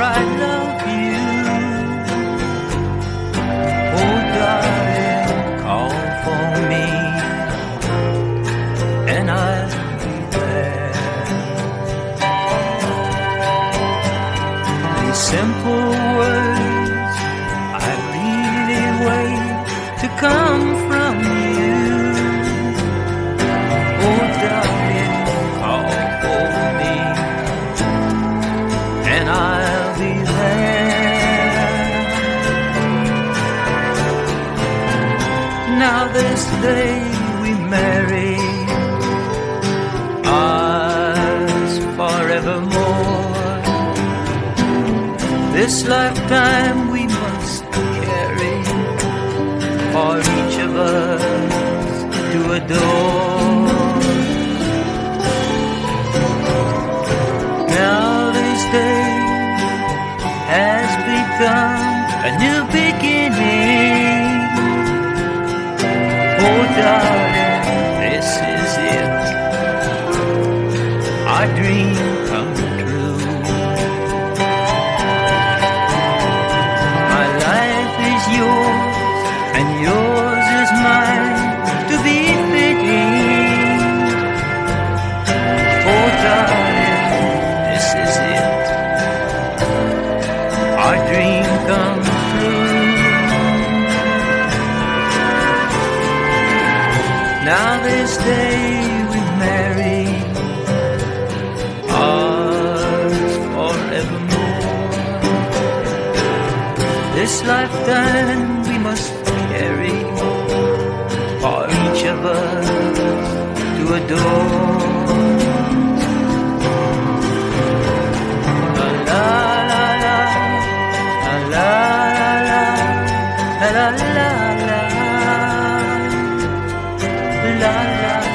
I love you. Oh, darling, call for me, and I'll be there. These simple words I really wait to come from you. This day we marry us forevermore. This lifetime we must carry for each of us to adore. Now this day has begun a new beginning. Oh, darling, this is it. Our dream Now this day with Mary ours forevermore. This lifetime we must carry for each of us to adore. La la la la la la la la. la. la la